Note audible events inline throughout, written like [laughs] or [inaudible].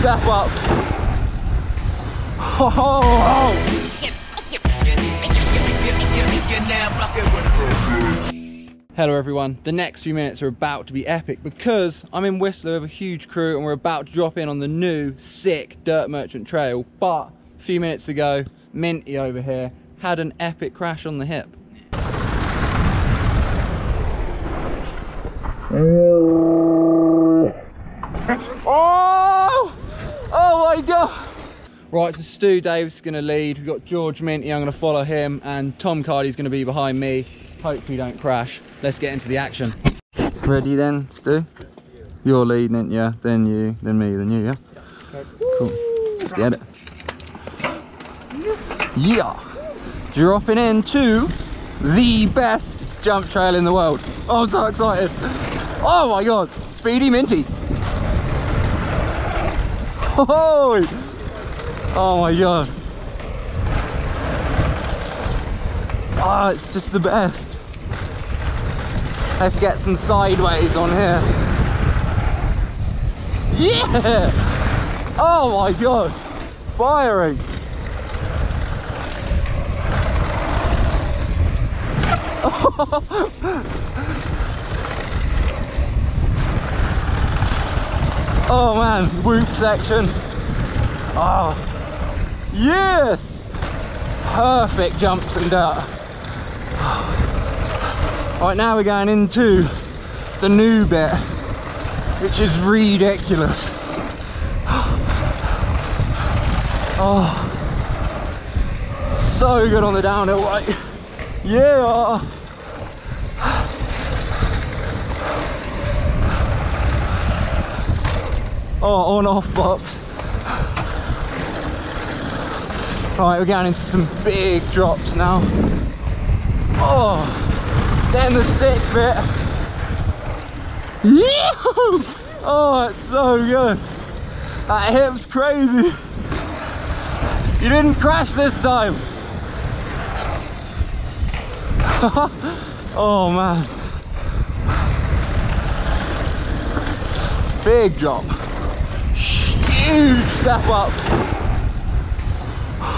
step up. Oh, [laughs] oh, oh. Hello everyone, the next few minutes are about to be epic because I'm in Whistler with a huge crew and we're about to drop in on the new sick Dirt Merchant Trail but a few minutes ago, Minty over here had an epic crash on the hip. My god! Right, so Stu Davis is going to lead. We've got George Minty, I'm going to follow him, and Tom Cardy's going to be behind me. Hopefully don't crash. Let's get into the action. Ready then, Stu? You're leading it, yeah? Then you, then me, then you, yeah? Cool. Let's get it. Yeah! Dropping into the best jump trail in the world. Oh, I'm so excited. Oh my god, Speedy Minty. Oh, oh my god. Ah, oh, it's just the best. Let's get some sideways on here. Yeah! Oh my god. Firing. [laughs] oh man, whoop section. Oh, yes! Perfect jumps and dirt. Right now we're going into the new bit, which is ridiculous. [gasps] Oh, so good on the downhill right. Yeah. Oh, on off box. Right, we're going into some big drops now. Oh, then the sick bit. [laughs] Oh, it's so good. That hip's crazy. You didn't crash this time. [laughs] oh man. Big drop. Huge step up.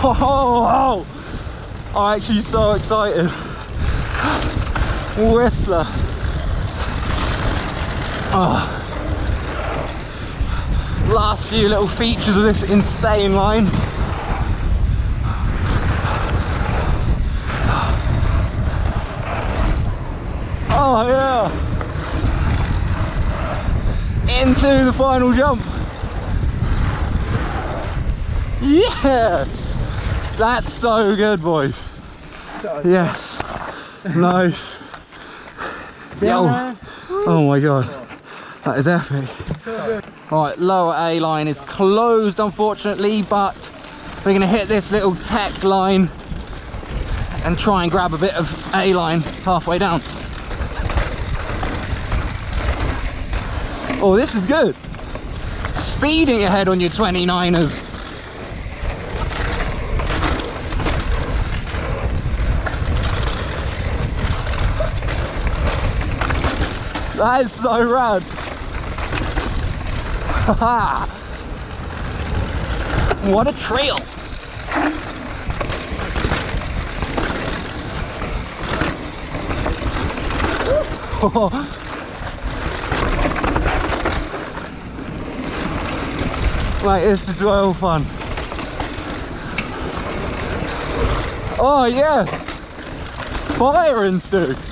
Oh, oh. oh. I'm actually so excited. Whistler. Oh. Last few little features of this insane line. Oh yeah. Into the final jump. Yes. That's so good, boys. Yes. Nice. Yo. Oh, oh my god. That is epic. All right, lower A line is closed unfortunately, but we're gonna hit this little tech line and try and grab a bit of A line halfway down. Oh, this is good. Speeding ahead on your 29ers. That is so rad. [laughs] what a trail. [laughs] Like this is well fun. Oh yeah, fire and stuff.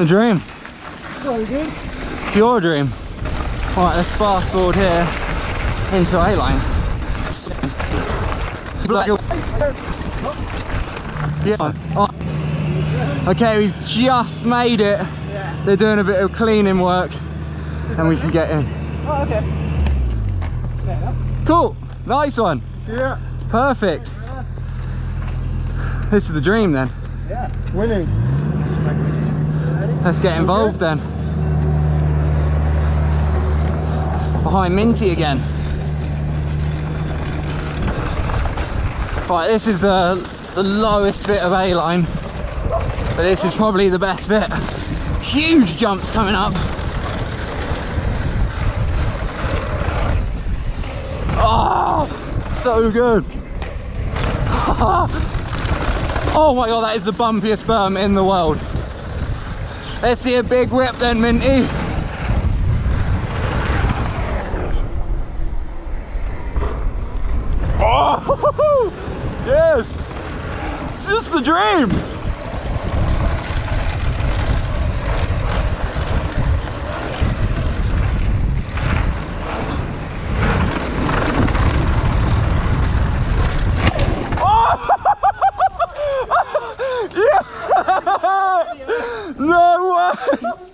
The dream. Very good. Your dream. Alright, let's fast forward here into A-line. Yeah. Oh. Okay, we've just made it. Yeah. They're doing a bit of cleaning work and we can get in. Oh, okay. Cool. Nice one. Yeah. Perfect. This is the dream then. Yeah. Winning. Let's get involved then. Behind Minty again. Right, this is the, the lowest bit of A-line. But this is probably the best bit. Huge jumps coming up. Oh, so good. [laughs] Oh my god, that is the bumpiest berm in the world. Let's see a big whip then, Minty. Oh, [laughs] yes. It's just the dream.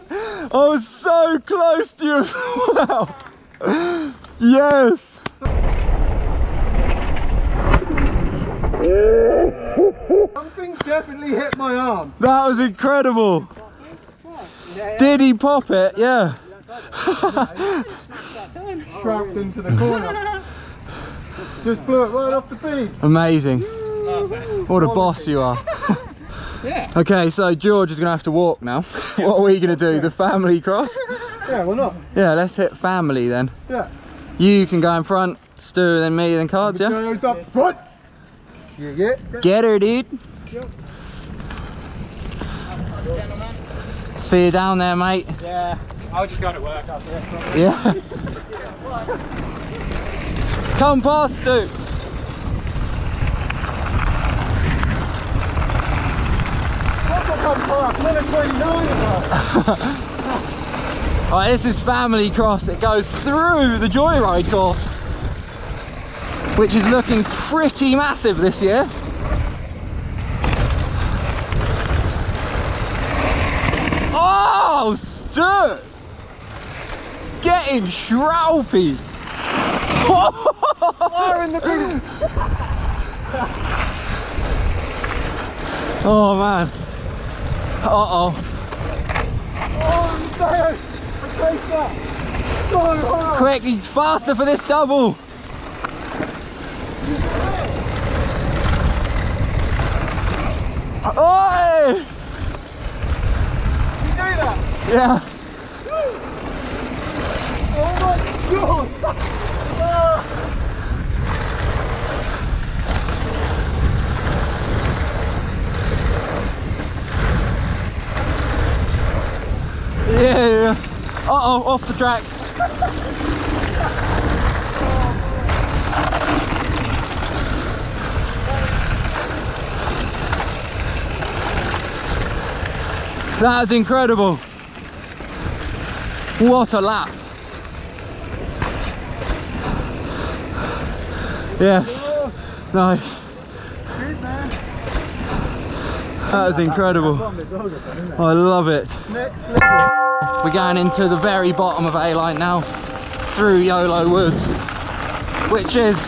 I was so close to you as well. Yes! Something definitely hit my arm. That was incredible. Did he pop it? Yeah. Shrouded into the corner. Just blew it right off the bead. Amazing. What a boss you are. Yeah. Okay, so George is going to have to walk now. [laughs] What are we going to do? The family cross? [laughs] Yeah, well not. Yeah, let's hit family then. Yeah. You can go in front, Stu, then me, then cards, yeah? Goes up front. Yeah, yeah. Get her, dude. See you down there, mate. Yeah. I was just going to work out there. Yeah. [laughs] Come past, Stu. What's up, come past? Another 29 of us. Alright, this is Family Cross. It goes through the Joyride course, which is looking pretty massive this year. Oh, Stu! Getting shroupy. Fire in the [laughs] big. Oh man. Uh oh. Oh, I'm sorry. I placed that. So hard. Quick, faster for this double. Oi! You do that? Yeah. Oh my god. Yeah, yeah, yeah. Oh, off the track. That is incredible. What a lap. Yes. Nice. That is incredible. I love it. We're going into the very bottom of A-Line now, through YOLO Woods, which is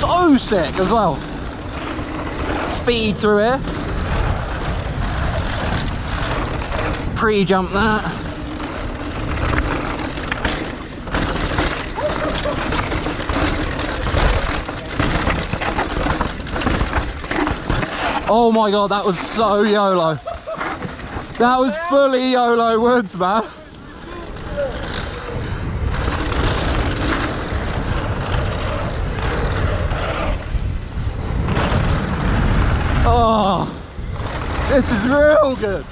so sick as well. Speed through here. Pre-jump that. Oh my god, that was so YOLO. That was fully YOLO Woods, man. Oh, this is real good.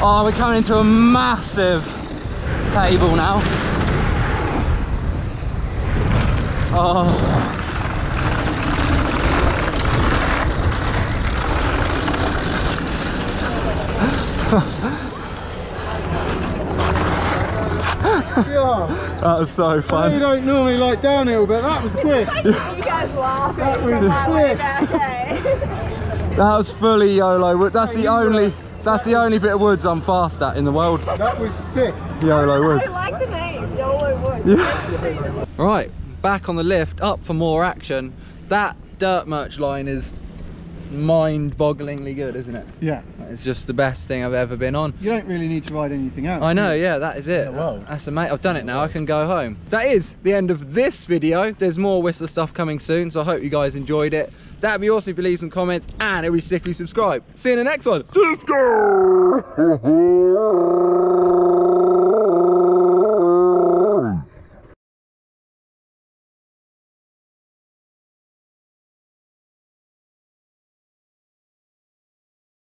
Oh, we're coming into a massive table now. Oh. [laughs] That was so I know you don't normally like downhill, but that was quick. [laughs] You guys laughing. That was from sick. back, eh? That was fully YOLO. Wood. That's the only were- that's the only bit of woods I'm fast at in the world. That was sick. YOLO Woods. I like the name, YOLO Woods. Yeah. Right, back on the lift, up for more action. That dirt merch line is mind-bogglingly good, isn't it? Yeah. It's just the best thing I've ever been on. You don't really need to ride anything else. I know, yeah, that is it. In the world. That's amazing. I've done it now. I can go home. That is the end of this video. There's more Whistler stuff coming soon, so I hope you guys enjoyed it. That'd be awesome if you leave some comments and it'd be sick if you subscribe. See you in the next one. Just go! [laughs]